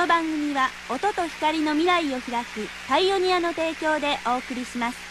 この番組は音と光の未来を開くパイオニアの提供でお送りします。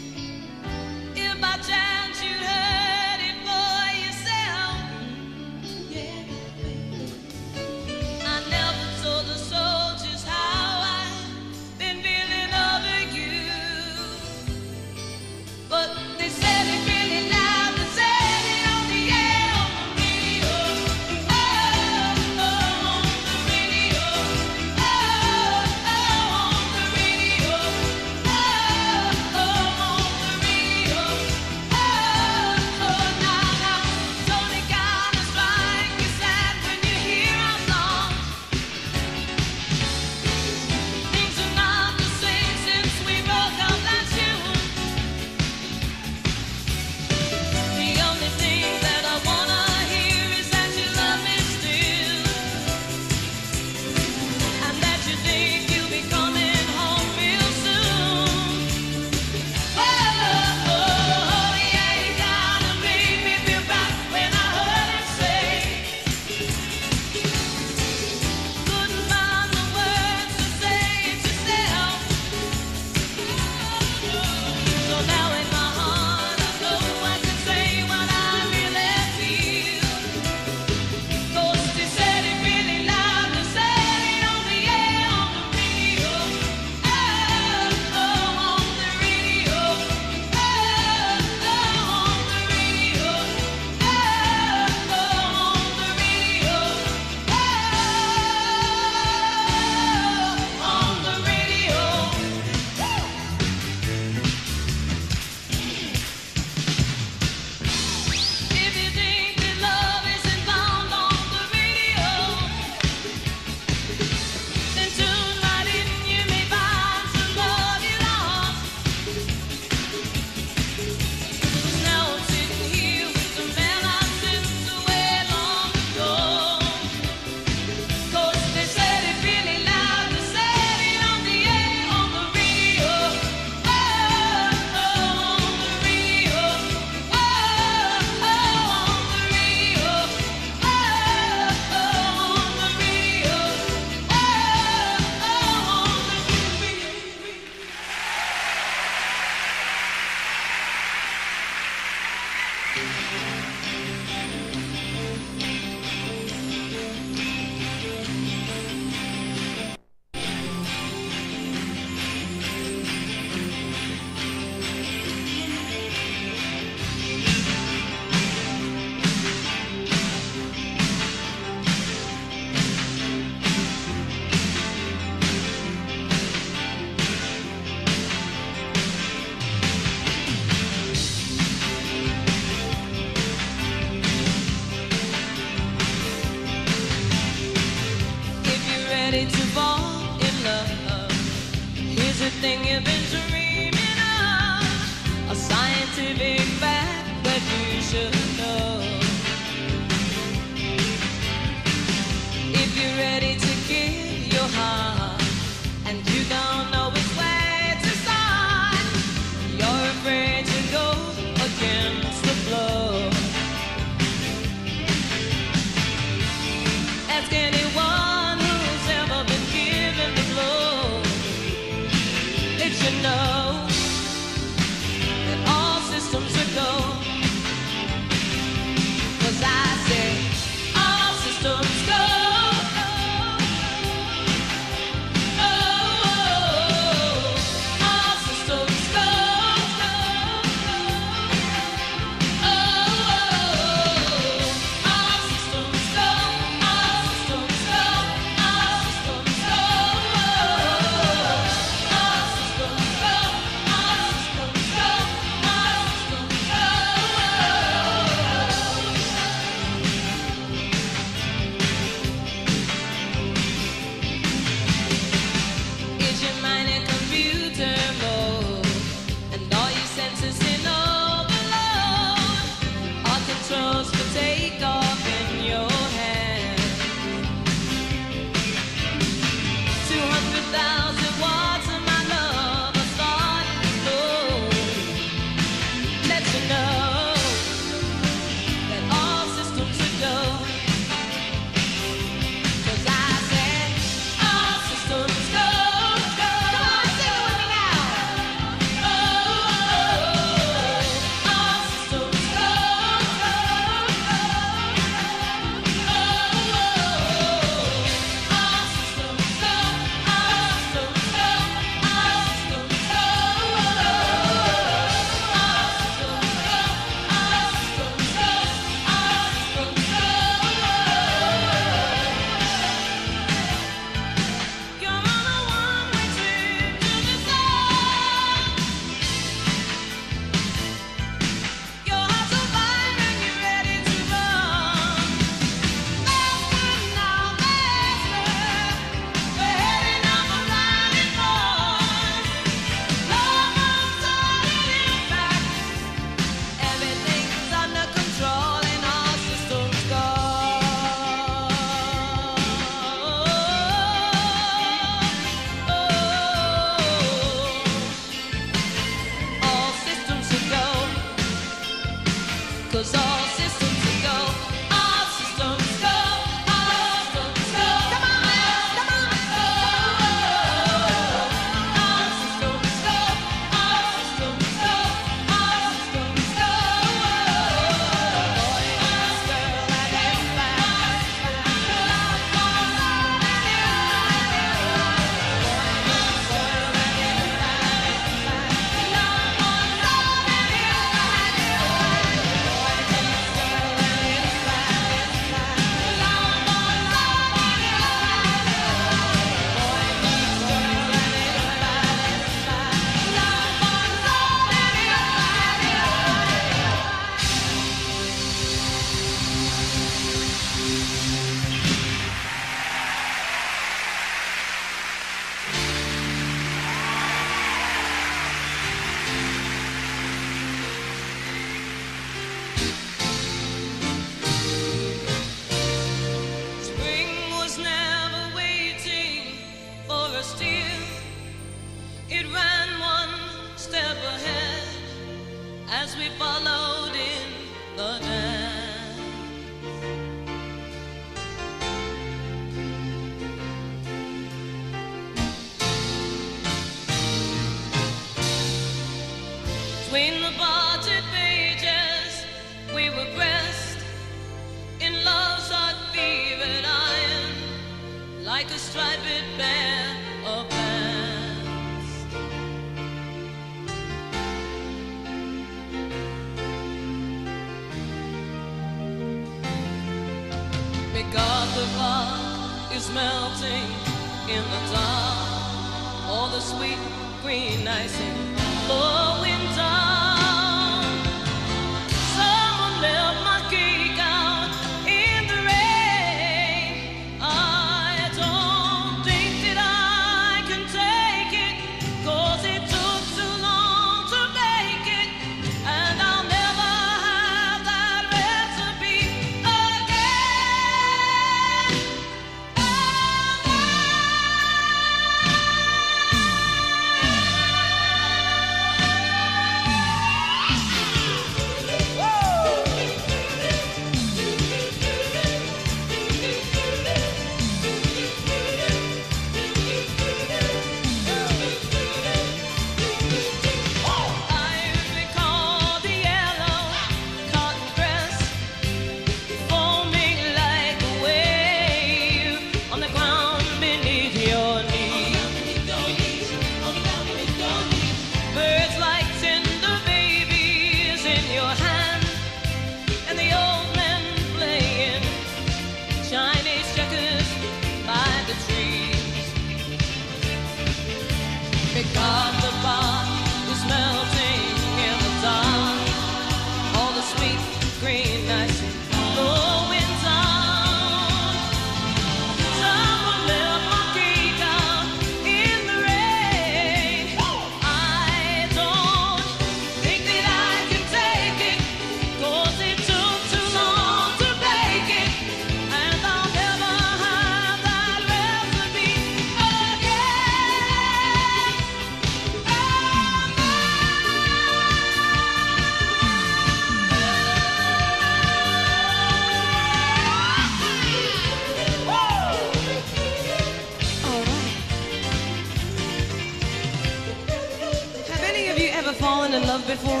before?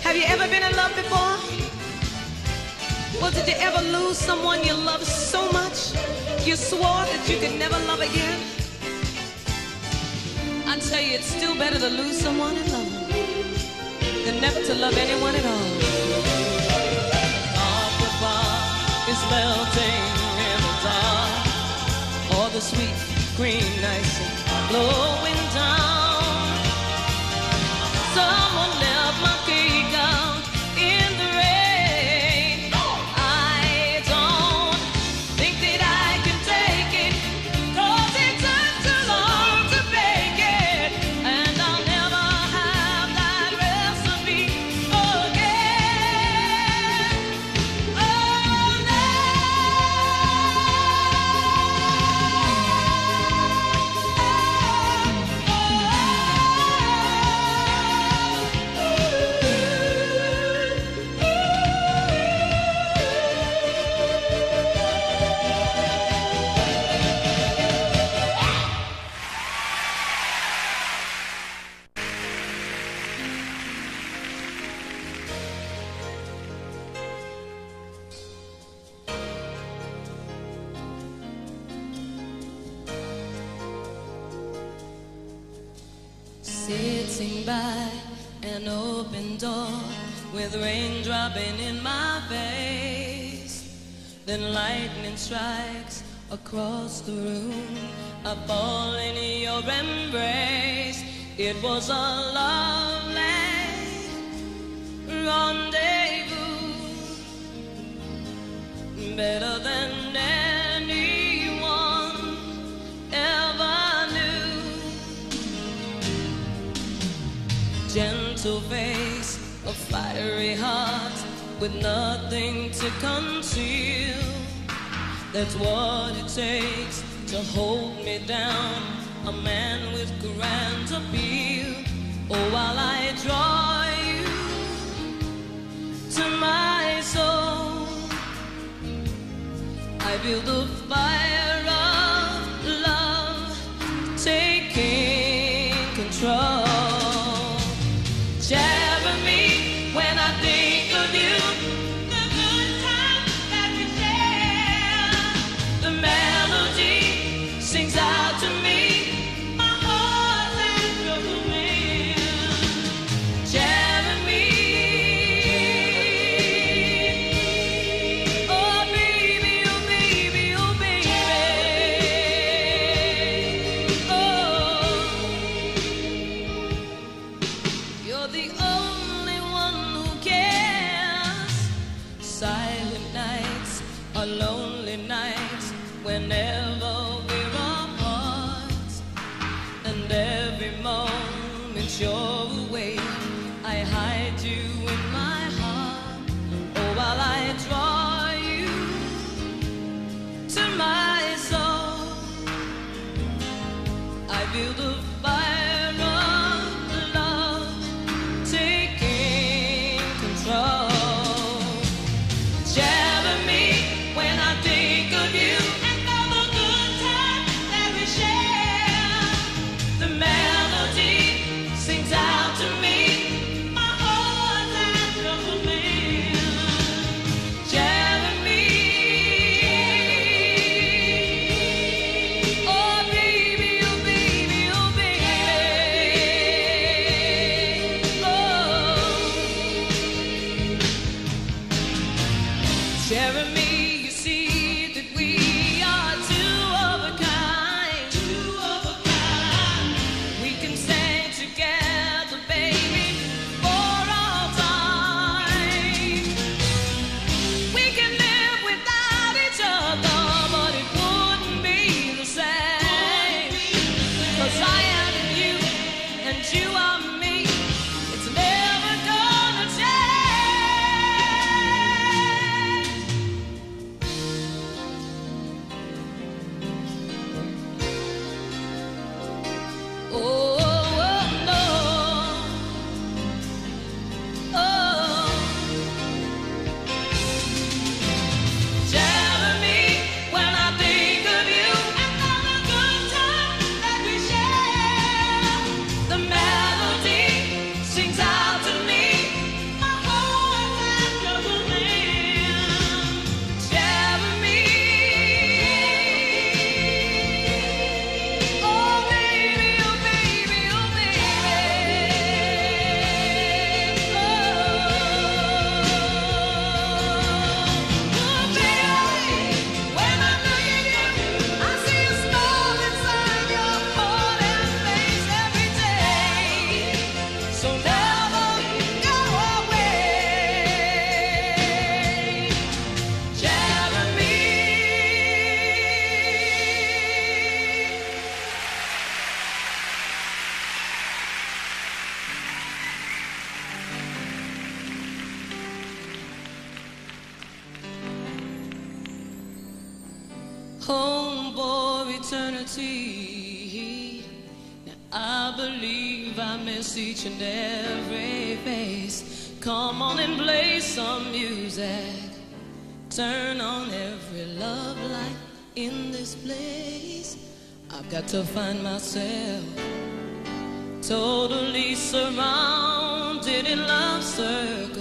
Have you ever been in love before? Well, did you ever lose someone you loved so much you swore that you could never love again? I tell you, it's still better to lose someone in love than never to love anyone at all. All the fog is melting in the dark, all the sweet green ice blowing down. So with rain dropping in my face. Then lightning strikes across the room. I fall in your embrace. It was a lovely rendezvous. Better very heart with nothing to conceal. That's what it takes to hold me down, a man with grand appeal. Oh, while I draw you to my soul, I build a fire. each and every face. Come on and play some music. Turn on every love light in this place. I've got to find myself totally surrounded in love circles.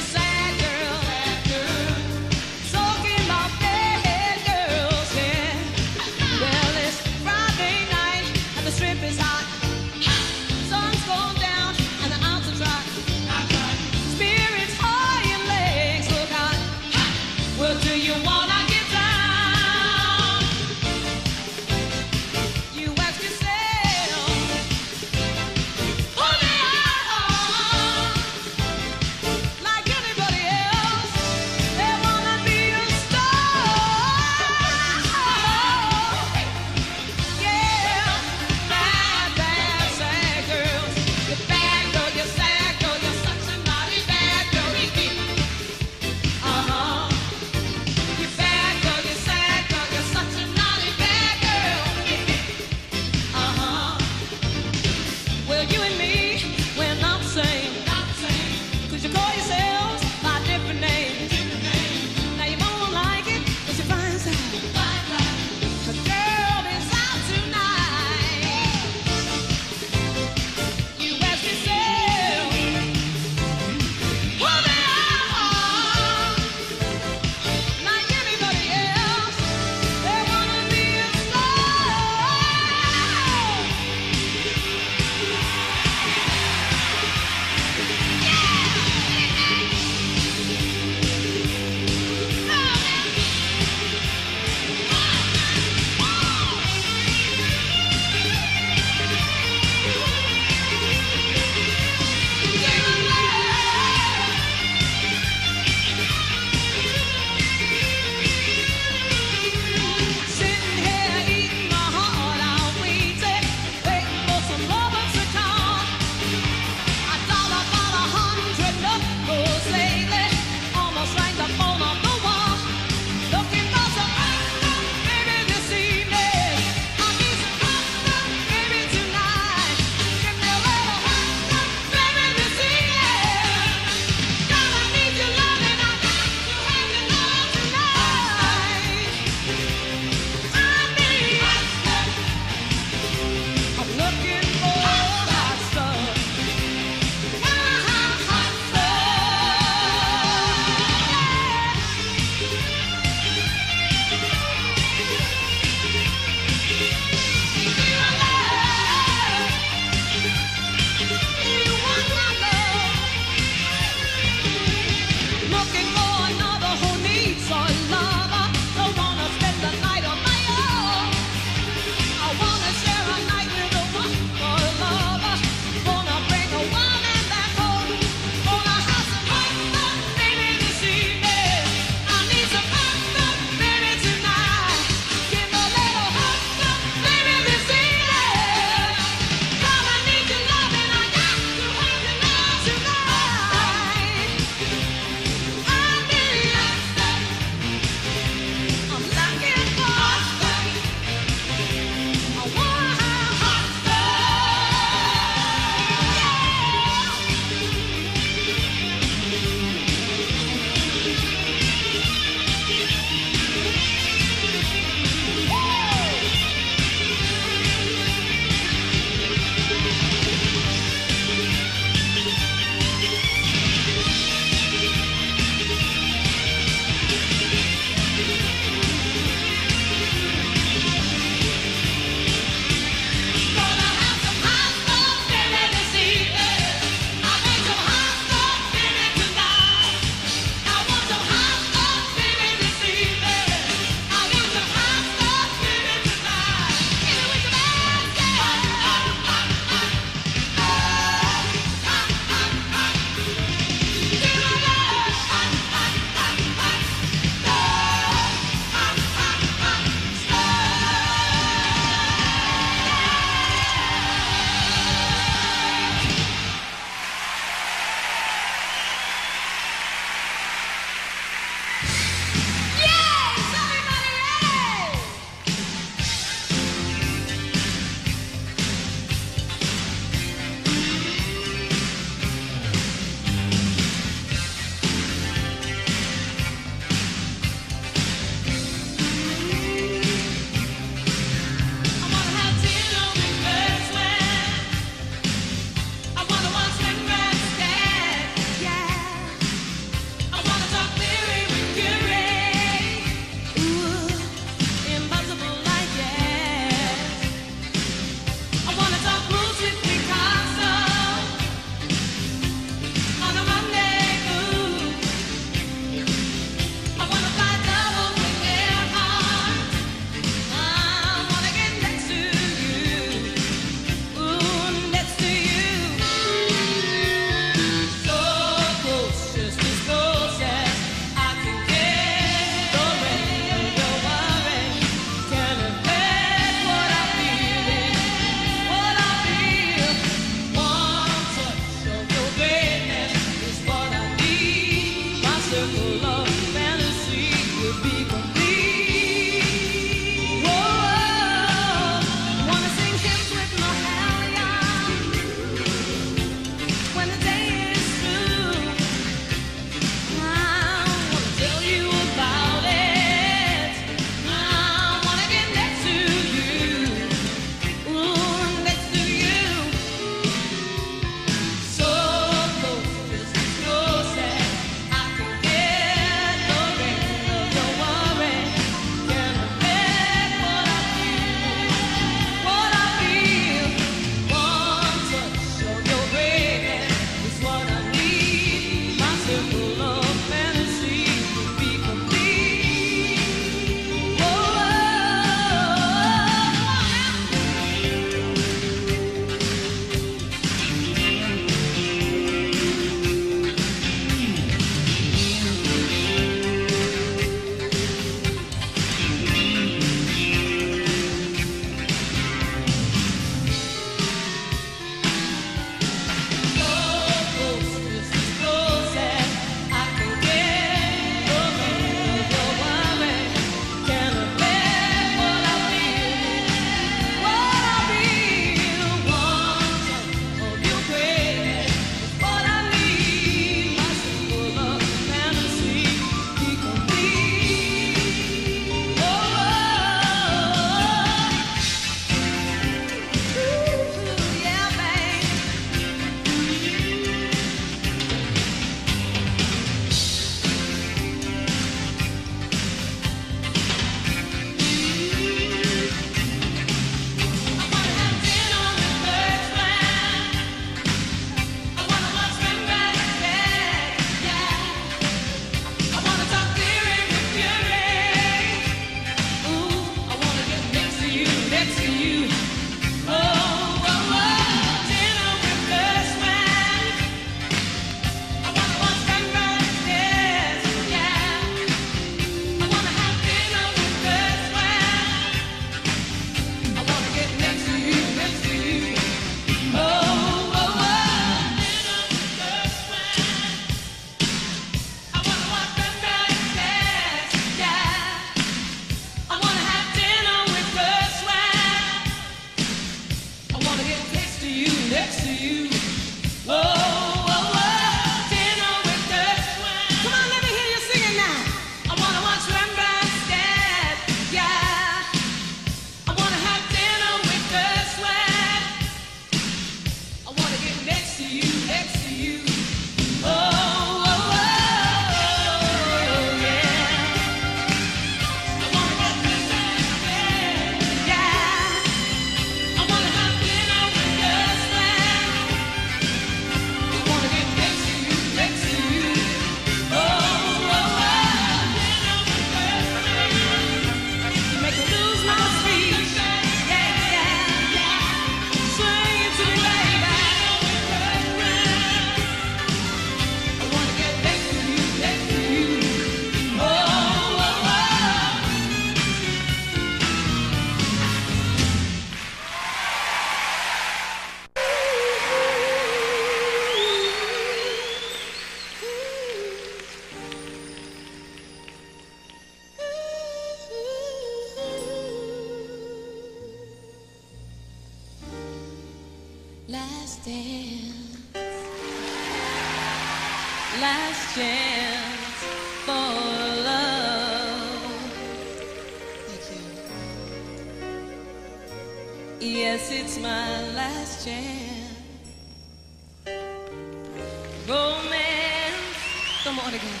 Come on again.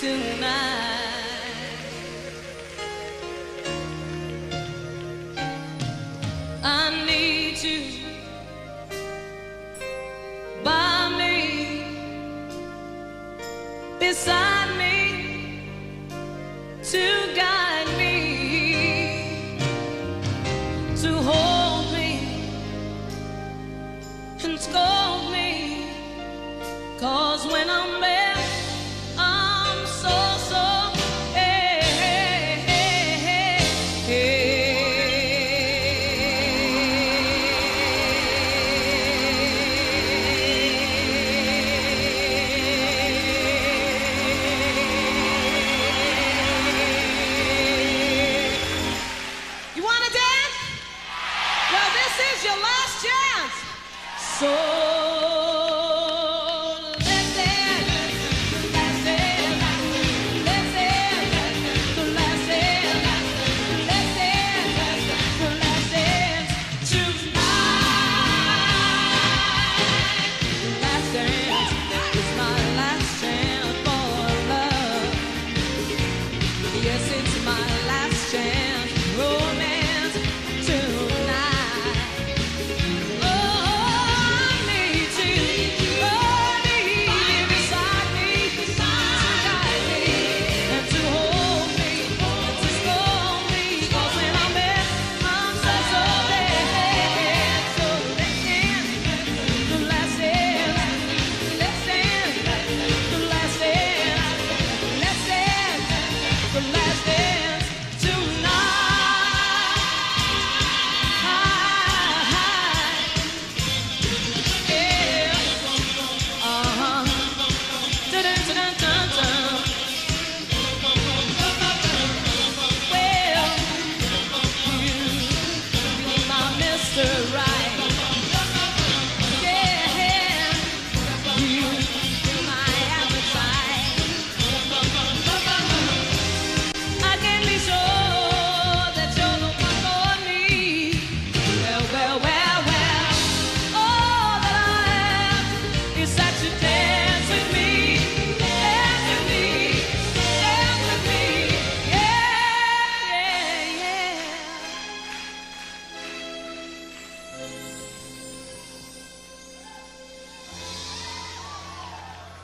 Tonight. I need you by me beside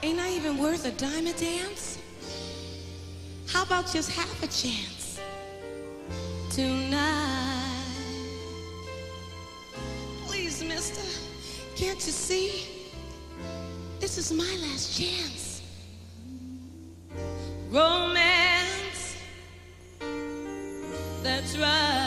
Ain't I even worth a dime a dance? How about just half a chance? Tonight. Please, mister, can't you see? This is my last chance. Romance. That's right.